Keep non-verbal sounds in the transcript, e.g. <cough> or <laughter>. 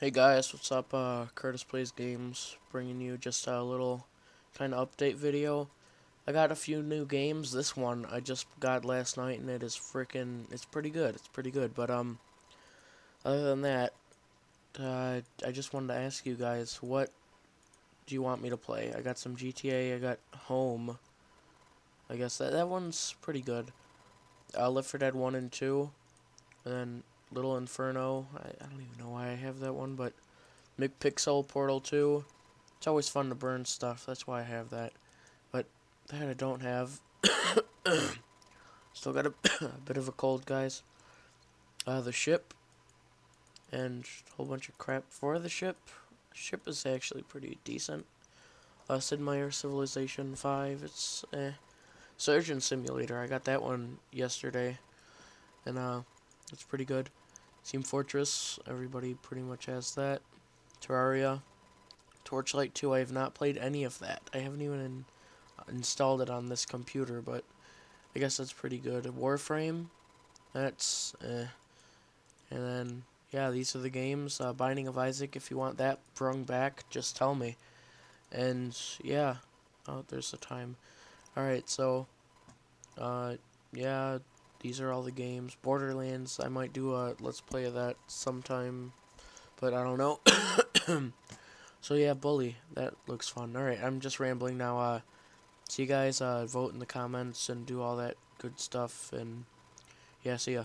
Hey guys, what's up? Uh, Curtis Plays Games, bringing you just a little kind of update video. I got a few new games. This one I just got last night, and it is freaking. It's pretty good. It's pretty good. But um, other than that, uh, I just wanted to ask you guys, what do you want me to play? I got some GTA. I got Home. I guess that that one's pretty good. Uh, Left 4 Dead 1 and 2, and then Little Inferno. I, I don't even know why I have that one, but McPixel Portal 2. It's always fun to burn stuff. That's why I have that. But that I don't have. <coughs> Still got a, <coughs> a, bit of a cold, guys. Uh, the ship. And a whole bunch of crap for the ship. Ship is actually pretty decent. Uh, Sid Meier Civilization 5. It's, eh. Surgeon Simulator. I got that one yesterday. And, uh, it's pretty good. Team Fortress, everybody pretty much has that. Terraria. Torchlight 2, I have not played any of that. I haven't even in, installed it on this computer, but I guess that's pretty good. Warframe, that's eh. And then, yeah, these are the games. Uh, Binding of Isaac, if you want that brung back, just tell me. And, yeah. Oh, there's the time. Alright, so, uh, yeah, these are all the games. Borderlands, I might do a let's play of that sometime, but I don't know. <coughs> so yeah, Bully, that looks fun. Alright, I'm just rambling now. Uh, see you guys, uh, vote in the comments and do all that good stuff, and yeah, see ya.